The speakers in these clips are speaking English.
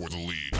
for the lead.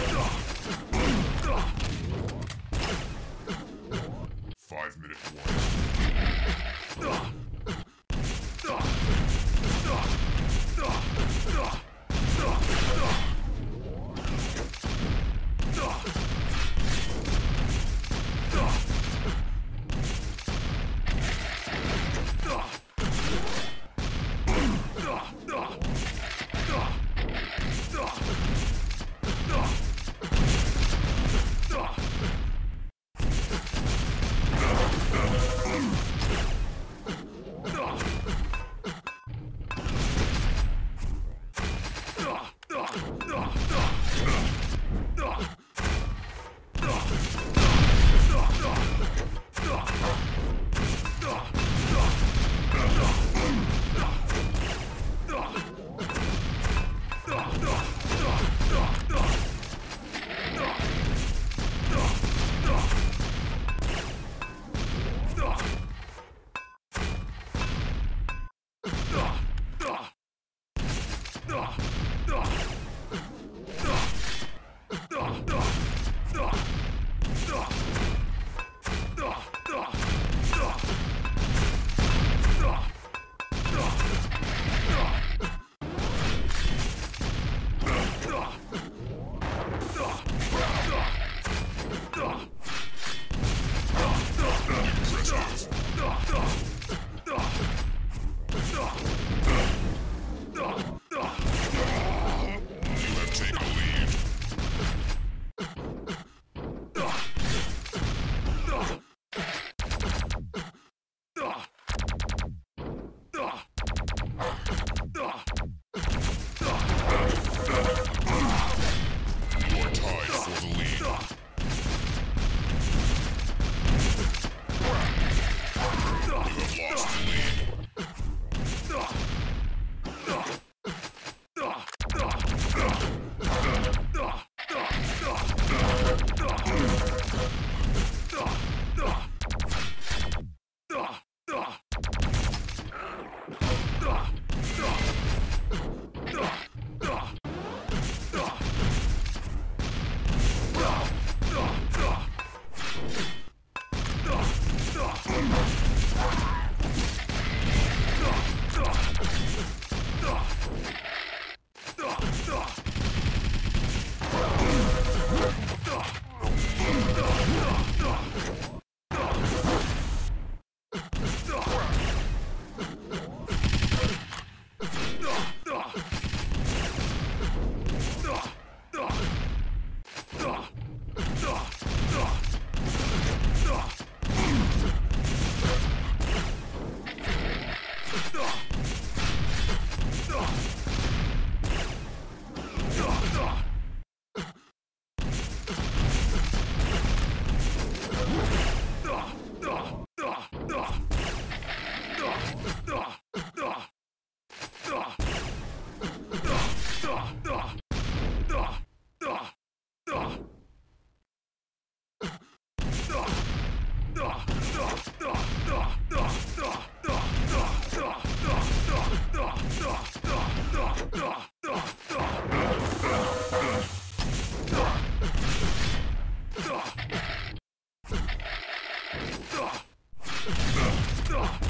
Ugh.